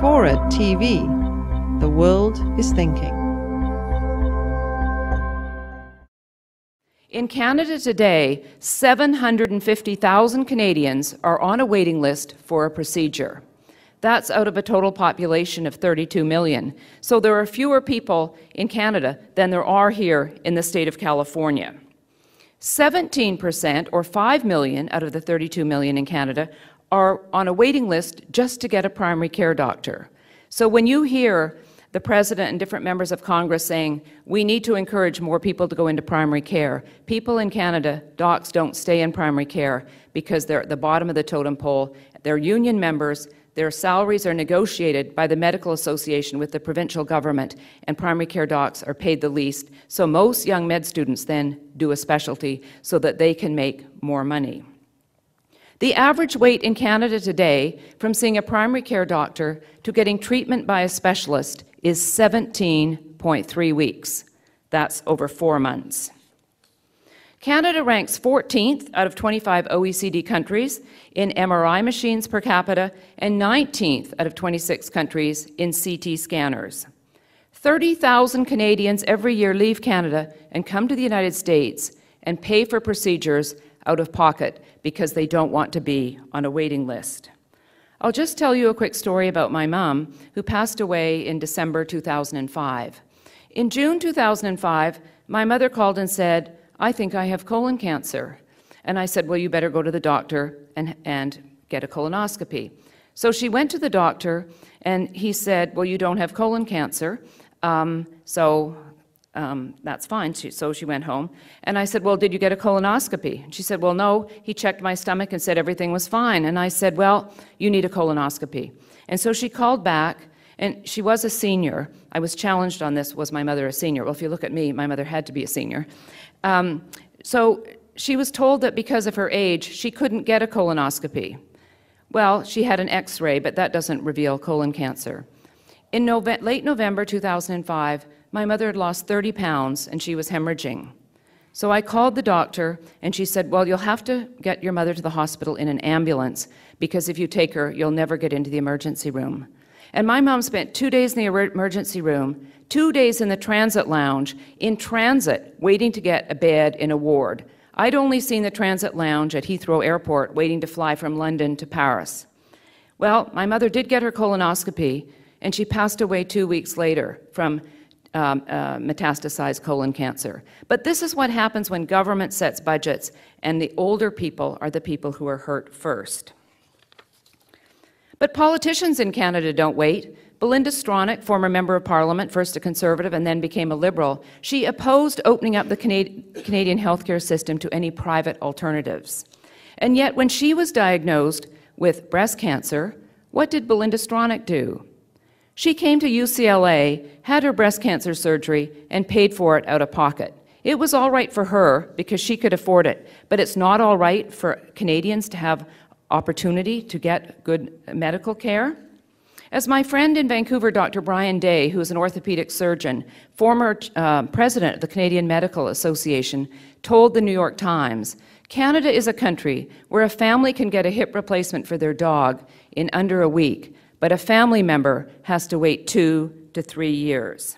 Forward TV. The world is thinking. In Canada today, 750,000 Canadians are on a waiting list for a procedure. That's out of a total population of 32 million. So there are fewer people in Canada than there are here in the state of California. 17%, or 5 million out of the 32 million in Canada, are on a waiting list just to get a primary care doctor. So when you hear the President and different members of Congress saying, we need to encourage more people to go into primary care, people in Canada, docs don't stay in primary care because they're at the bottom of the totem pole. They're union members, their salaries are negotiated by the Medical Association with the provincial government, and primary care docs are paid the least. So most young med students then do a specialty so that they can make more money. The average wait in Canada today from seeing a primary care doctor to getting treatment by a specialist is 17.3 weeks. That's over four months. Canada ranks 14th out of 25 OECD countries in MRI machines per capita and 19th out of 26 countries in CT scanners. 30,000 Canadians every year leave Canada and come to the United States and pay for procedures out of pocket because they don't want to be on a waiting list. I'll just tell you a quick story about my mom, who passed away in December 2005. In June 2005, my mother called and said, I think I have colon cancer. And I said, Well, you better go to the doctor and, and get a colonoscopy. So she went to the doctor, and he said, Well, you don't have colon cancer. Um, so um, that's fine. She, so she went home. And I said, Well, did you get a colonoscopy? And she said, Well, no. He checked my stomach and said everything was fine. And I said, Well, you need a colonoscopy. And so she called back, and she was a senior. I was challenged on this was my mother a senior? Well, if you look at me, my mother had to be a senior. Um, so she was told that because of her age, she couldn't get a colonoscopy. Well, she had an x ray, but that doesn't reveal colon cancer. In Nove late November 2005, my mother had lost 30 pounds and she was hemorrhaging. So I called the doctor and she said, Well, you'll have to get your mother to the hospital in an ambulance because if you take her, you'll never get into the emergency room. And my mom spent two days in the emergency room, two days in the transit lounge, in transit, waiting to get a bed in a ward. I'd only seen the transit lounge at Heathrow Airport waiting to fly from London to Paris. Well, my mother did get her colonoscopy, and she passed away two weeks later from um, uh, metastasized colon cancer. But this is what happens when government sets budgets, and the older people are the people who are hurt first. But politicians in Canada don't wait. Belinda Stronach, former member of parliament, first a conservative and then became a liberal, she opposed opening up the Canadian healthcare system to any private alternatives. And yet, when she was diagnosed with breast cancer, what did Belinda Stronach do? She came to UCLA, had her breast cancer surgery, and paid for it out of pocket. It was all right for her because she could afford it, but it's not all right for Canadians to have opportunity to get good medical care. As my friend in Vancouver, Dr. Brian Day, who is an orthopedic surgeon, former uh, president of the Canadian Medical Association, told the New York Times, Canada is a country where a family can get a hip replacement for their dog in under a week, but a family member has to wait two to three years.